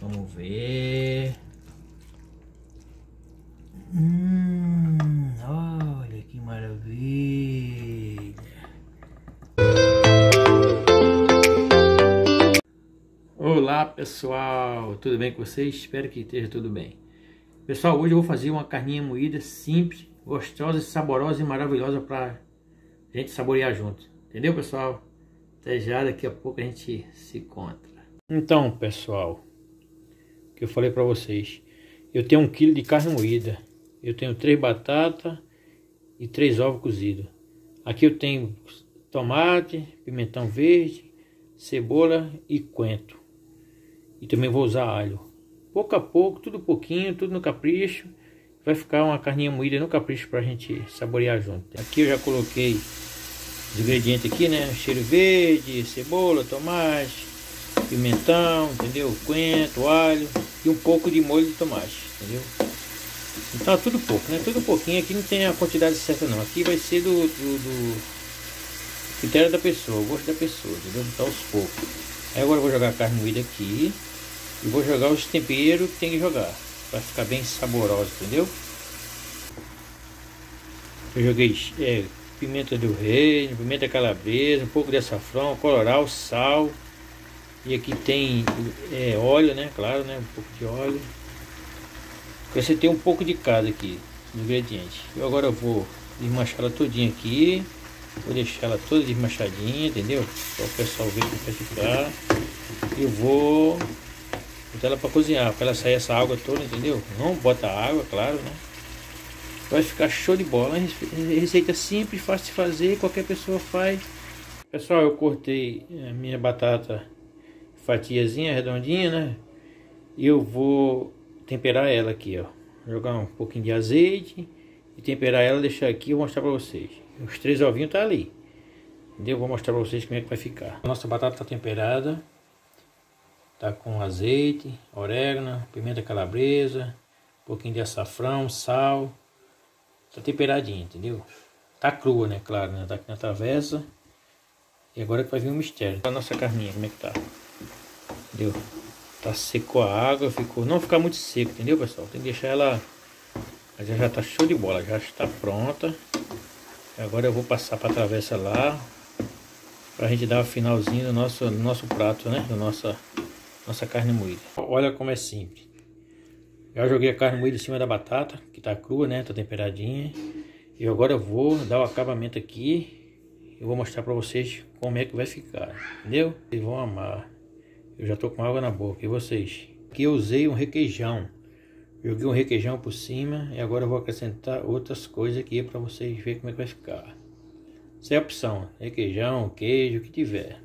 Vamos ver. Hum, olha que maravilha. Olá pessoal, tudo bem com vocês? Espero que esteja tudo bem. Pessoal, hoje eu vou fazer uma carninha moída simples, gostosa, saborosa e maravilhosa para gente saborear junto. Entendeu pessoal? Até já, daqui a pouco a gente se encontra. Então pessoal, que eu falei para vocês. Eu tenho um quilo de carne moída. Eu tenho três batatas e três ovos cozidos. Aqui eu tenho tomate, pimentão verde, cebola e coentro. E também vou usar alho. Pouco a pouco, tudo pouquinho, tudo no capricho. Vai ficar uma carninha moída no capricho para a gente saborear junto. Aqui eu já coloquei os ingredientes aqui, né? Cheiro verde, cebola, tomate, pimentão, entendeu? Coentro, alho e um pouco de molho de tomate, entendeu? Então é tudo pouco, né? Tudo pouquinho. Aqui não tem a quantidade certa não. Aqui vai ser do, do, do critério da pessoa, o gosto da pessoa, entendeu? Então aos poucos. Aí agora eu vou jogar a carne moída aqui e vou jogar os temperos que tem que jogar para ficar bem saboroso, entendeu? Eu joguei é, pimenta do reino, pimenta calabresa, um pouco de açafrão, coloral, sal. E aqui tem é, óleo, né? Claro, né? Um pouco de óleo. Você tem um pouco de cada aqui, ingrediente. Eu agora vou desmanchar ela todinha aqui. Vou deixar ela toda desmanchadinha, entendeu? Para o pessoal ver como vai ficar. Eu vou botar ela para cozinhar, para ela sair essa água toda, entendeu? Não bota água, claro, né? Vai ficar show de bola. Receita simples, fácil de fazer, qualquer pessoa faz. Pessoal, eu cortei a minha batata fatiazinha redondinha, né? Eu vou temperar ela aqui, ó. Jogar um pouquinho de azeite e temperar ela, deixar aqui e vou mostrar pra vocês. Os três ovinhos tá ali. Entendeu? Vou mostrar pra vocês como é que vai ficar. A nossa batata tá temperada. Tá com azeite, orégano, pimenta calabresa, um pouquinho de açafrão, sal. Tá temperadinha, entendeu? Tá crua, né? Claro, né? Tá aqui na travessa. E agora que vai vir o mistério. A nossa carninha, como é que tá? Entendeu? Tá secou a água, ficou. Não ficar muito seco, entendeu, pessoal? Tem que deixar ela. Já já tá show de bola, já está pronta. Agora eu vou passar para a travessa lá. Pra gente dar o finalzinho do nosso, nosso prato, né? Da nossa, nossa carne moída. Olha como é simples. Já joguei a carne moída em cima da batata, que tá crua, né? Tá temperadinha. E agora eu vou dar o acabamento aqui. Eu vou mostrar para vocês como é que vai ficar, entendeu? Vocês vão amar. Eu já tô com água na boca. E vocês? Aqui eu usei um requeijão. Joguei um requeijão por cima e agora vou acrescentar outras coisas aqui para vocês verem como é que vai ficar. Essa é a opção. Requeijão, queijo, o que tiver.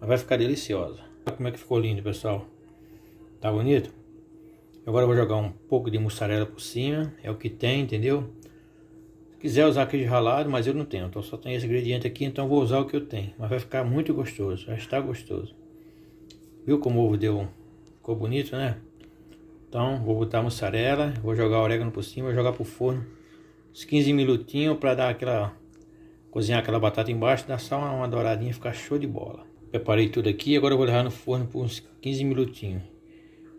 Mas vai ficar deliciosa. Olha como é que ficou lindo, pessoal. Tá bonito? Agora vou jogar um pouco de mussarela por cima. É o que tem, entendeu? Se quiser usar queijo ralado, mas eu não tenho. Então só tenho esse ingrediente aqui, então vou usar o que eu tenho. Mas vai ficar muito gostoso. Já está gostoso. Viu como o ovo deu, ficou bonito, né? Então, vou botar mussarela, vou jogar orégano por cima, jogar pro forno uns 15 minutinhos para dar aquela cozinhar aquela batata embaixo, dar só uma, uma douradinha, ficar show de bola. Preparei tudo aqui, agora vou levar no forno por uns 15 minutinhos.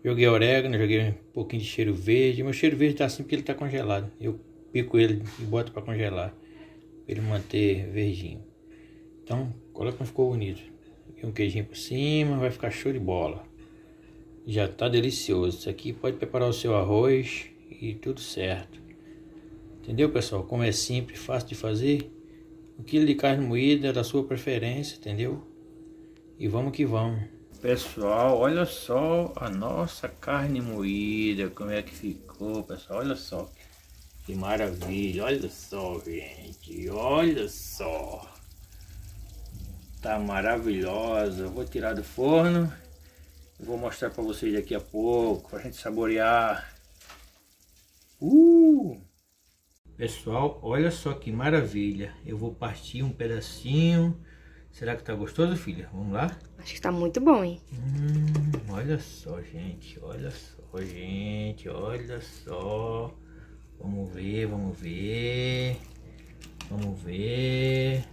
Joguei orégano, joguei um pouquinho de cheiro verde. Meu cheiro verde tá assim porque ele tá congelado. Eu pico ele e boto para congelar, para ele manter verdinho. Então, olha como ficou bonito. E um queijinho por cima, vai ficar show de bola. Já tá delicioso. Isso aqui pode preparar o seu arroz e tudo certo. Entendeu, pessoal? Como é simples, fácil de fazer. Um quilo de carne moída é da sua preferência, entendeu? E vamos que vamos. Pessoal, olha só a nossa carne moída, como é que ficou, pessoal. Olha só. Que maravilha, olha só, gente. Olha só. Tá maravilhosa. vou tirar do forno. Vou mostrar para vocês daqui a pouco, pra gente saborear. Uh! Pessoal, olha só que maravilha. Eu vou partir um pedacinho. Será que tá gostoso, filha? Vamos lá? Acho que tá muito bom, hein? Hum, olha só, gente. Olha só, gente. Olha só. Vamos ver, vamos ver. Vamos ver.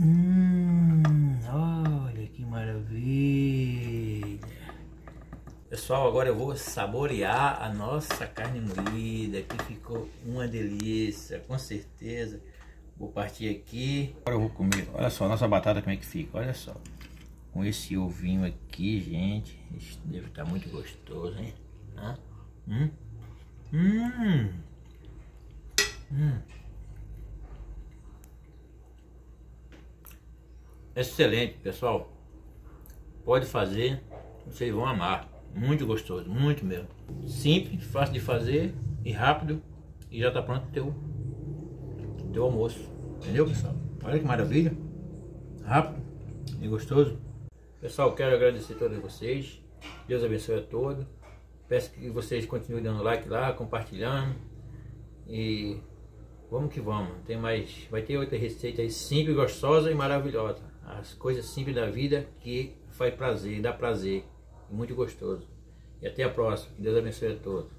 Hum, olha que maravilha. Pessoal, agora eu vou saborear a nossa carne moída, que ficou uma delícia, com certeza. Vou partir aqui. Agora eu vou comer. Olha só, nossa batata como é que fica, olha só. Com esse ovinho aqui, gente. Deve estar muito gostoso, hein? Hum? Hum. Hum. Excelente, pessoal. Pode fazer, vocês vão amar. Muito gostoso, muito mesmo. Simples, fácil de fazer e rápido. E já está pronto o teu, teu almoço. Entendeu, pessoal? Olha que maravilha. Rápido e gostoso. Pessoal, quero agradecer a todos vocês. Deus abençoe a todos. Peço que vocês continuem dando like lá, compartilhando. E vamos que vamos. Tem mais, vai ter outra receita aí simples, gostosa e maravilhosa. As coisas simples da vida que faz prazer, dá prazer muito gostoso. E até a próxima. Que Deus abençoe a todos.